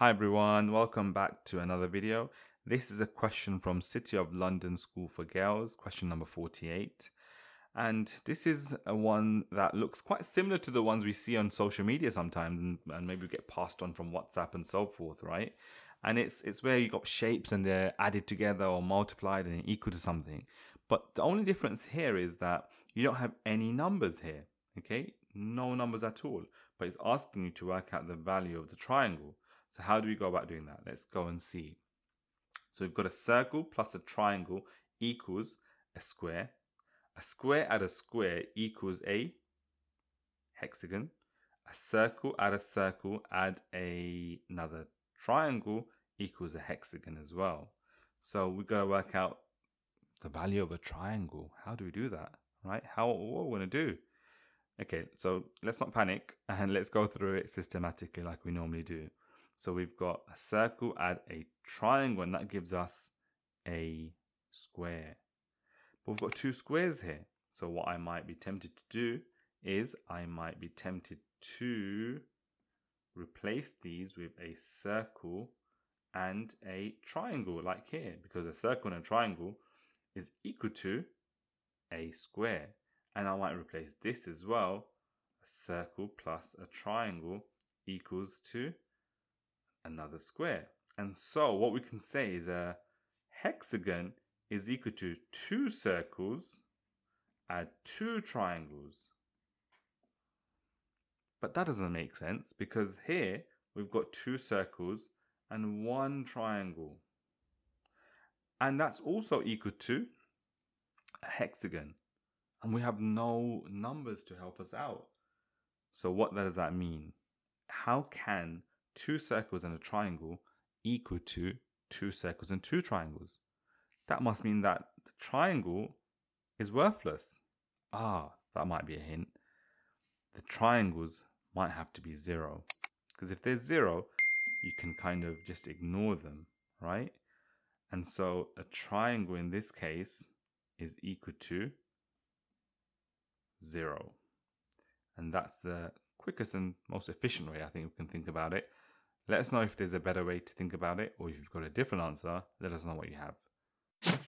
Hi everyone, welcome back to another video. This is a question from City of London School for Girls, question number 48. And this is a one that looks quite similar to the ones we see on social media sometimes and, and maybe get passed on from WhatsApp and so forth, right? And it's it's where you got shapes and they're added together or multiplied and equal to something. But the only difference here is that you don't have any numbers here, okay? No numbers at all. But it's asking you to work out the value of the triangle. So how do we go about doing that? Let's go and see. So we've got a circle plus a triangle equals a square. A square add a square equals a hexagon. A circle add a circle add a, another triangle equals a hexagon as well. So we've got to work out the value of a triangle. How do we do that? Right? How what are we going to do? Okay, so let's not panic and let's go through it systematically like we normally do. So we've got a circle, add a triangle, and that gives us a square. But we've got two squares here. So what I might be tempted to do is I might be tempted to replace these with a circle and a triangle like here because a circle and a triangle is equal to a square and I might replace this as well a circle plus a triangle equals to another square. And so what we can say is a hexagon is equal to two circles add two triangles. But that doesn't make sense because here we've got two circles and one triangle. And that's also equal to a hexagon. And we have no numbers to help us out. So what does that mean? How can two circles and a triangle equal to two circles and two triangles. That must mean that the triangle is worthless. Ah, that might be a hint. The triangles might have to be zero. Because if there's zero, you can kind of just ignore them, right? And so a triangle in this case is equal to zero. And that's the quickest and most efficient way I think we can think about it. Let us know if there's a better way to think about it, or if you've got a different answer, let us know what you have.